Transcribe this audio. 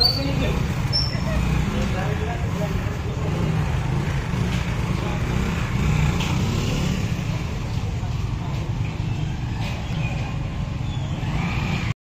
Para sa inyo.